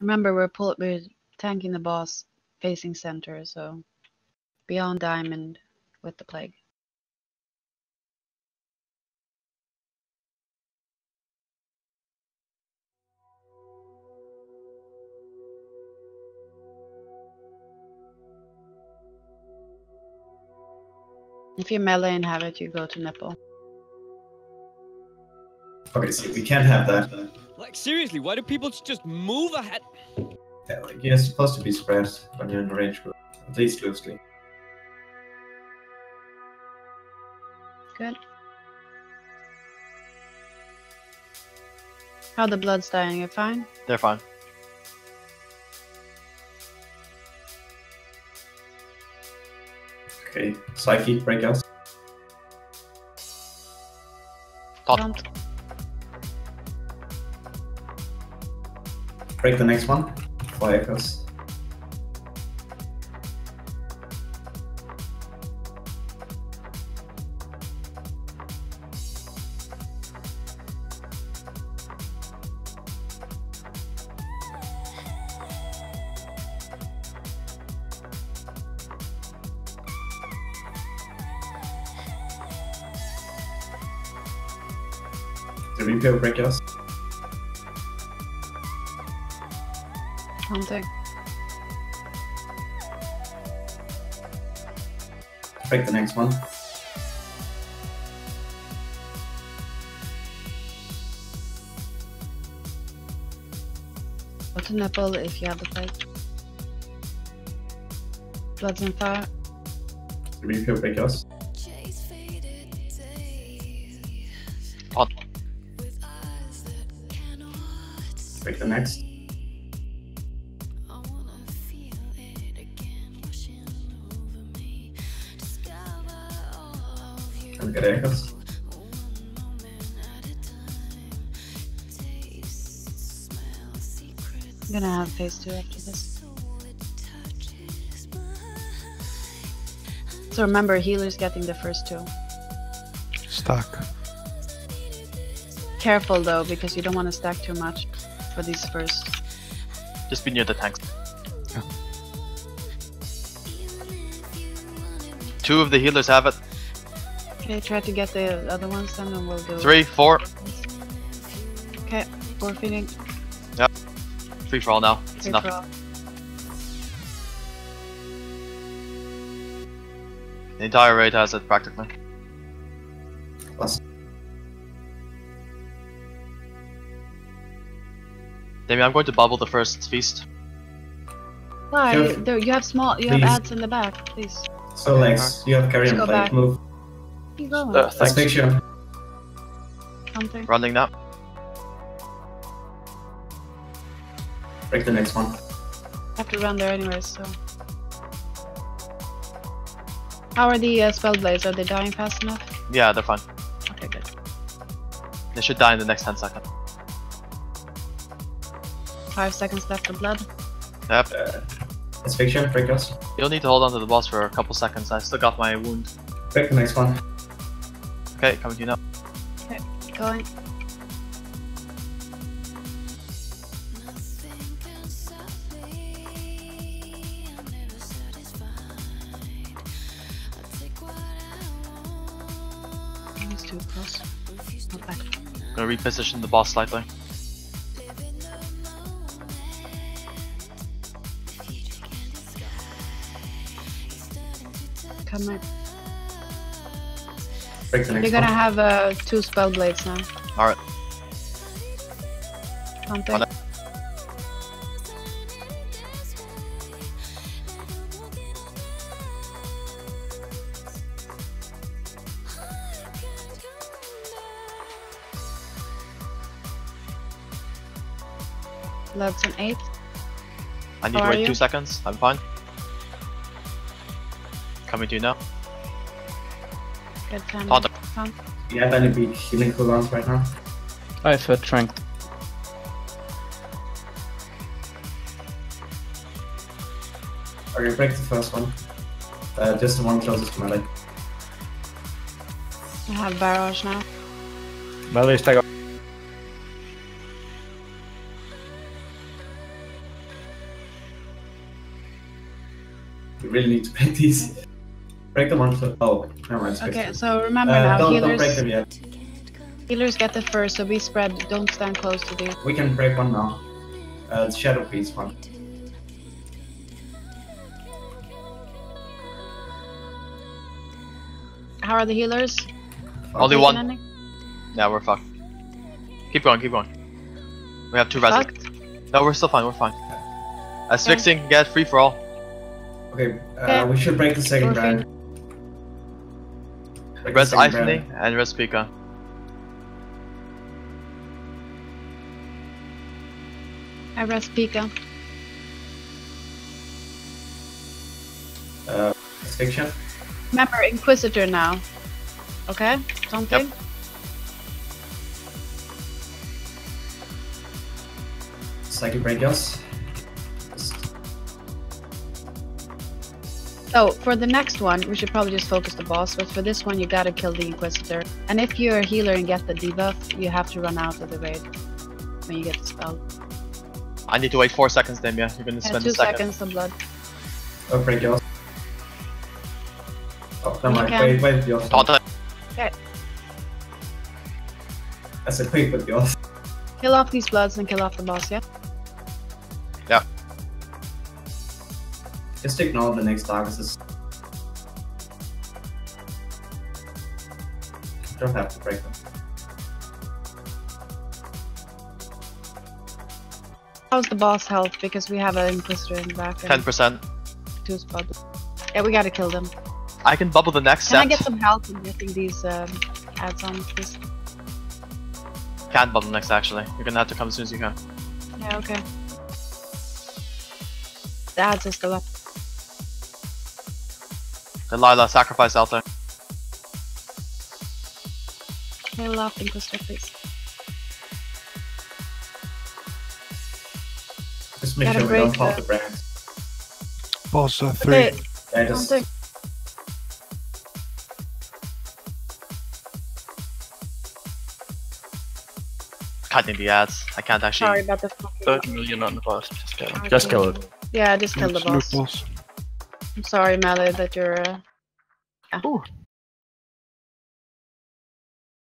Remember, we're pull we're tanking the boss facing center, so beyond diamond with the plague. If you melee and have it, you go to nipple. Okay, so we can't have that. Like seriously, why do people just move ahead? Yeah, like, you're supposed to be spread when you're in a range group, at least loosely. Good. How the blood's dying? You're fine? They're fine. Okay, Psyche, break us. Top. Don't. Break the next one. For echoes. The repair break us. Hunting. Break the next one. What's to nipple if you have the plague. Blood's in fire. The repair break us. Top. Break the next. And. I'm gonna have phase two after this. So remember, healer's getting the first two. Stuck. Careful though, because you don't want to stack too much for these first. Just be near the tanks. Two of the healers have it. Okay, try to get the other ones then, and we'll do. Three, four. Okay, four feeding. Yep. Free for all now. It's Three enough. The entire raid has it practically. Plus. Damien, I'm going to bubble the first feast. Why? Careful. There, you have small. You have ads in the back. Please. So legs, you have carry Let's and go play. back. Move. Keep going. Uh, thanks. Asphyxion. Hunting. Running now. Break the next one. have to run there anyways, so. How are the uh, spell blades? Are they dying fast enough? Yeah, they're fine. Okay, good. They should die in the next 10 seconds. Five seconds left of blood. Yep. Uh, asphyxion, break us. You'll need to hold on to the boss for a couple seconds. I still got my wound. Break the next one. Okay, coming to you now. Going. That's too close. Okay. Gonna reposition the boss slightly. Come on. Break the next You're gonna one. have uh, two spell blades now. Alright. Hunting. On it. An eight. I need How to are wait you? two seconds. I'm fine. Coming to you now. Other. Do you have any big healing cooldowns right now? I have a Are you break the first one. Uh, just the one closest to melee. I have barrage now. Melee's take off. We really need to break these. Break the one to. Oh, never mind. Okay, so remember Uh, now, don't, don't break healers them yet. healers get the first, so be spread. Don't stand close to the. We can break one now. Uh, the Shadow Priest one. How are the healers? Only one. any? Yeah, we're fucked. Keep going, keep going. We have two resin. Fucked? No, we're still fine, we're fine. Asphyxing, get free for all. Okay, uh, Okay. we should break the second Morphine. brand. Break the Res second and Res Pika. I rest Pika. Uh, Asphyxian. Remember, Inquisitor now. Okay? Something? Psychic Break So, for the next one, we should probably just focus the boss, but for this one, you gotta kill the Inquisitor. And if you're a healer and get the debuff, you have to run out of the raid when you get the spell. I need to wait four seconds, Demia. You're gonna Yeah, spend two a second. seconds of blood. Oh, break yours. Oh, never You mind. can. Wait, wait, yours. Taunt it. I said quick with yours. Kill off these bloods and kill off the boss, yeah? yeah? Just ignore the next targets. Don't have to break them. How's the boss health? Because we have an Inquisitor in the back 10%. two spots. Yeah, we gotta kill them. I can bubble the next Can I set. get some help in getting these um, ads-ons, please? Can't bubble next actually. You're gonna have to come as soon as you can. Yeah, okay. The ads are still up. Delilah, sacrifice altar. Kill off Inquisitor, please. Just make Gotta sure we don't break pop the- the brand. Boss uh, three. Okay, Yeah, just something. Cutting the ads. I can't actually. Sorry about the fucking... 30 million on the boss. Just kill him. Just kill it. Yeah, just kill the boss. I'm sorry, Melee, that you're... Uh... Ooh.